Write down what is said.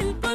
el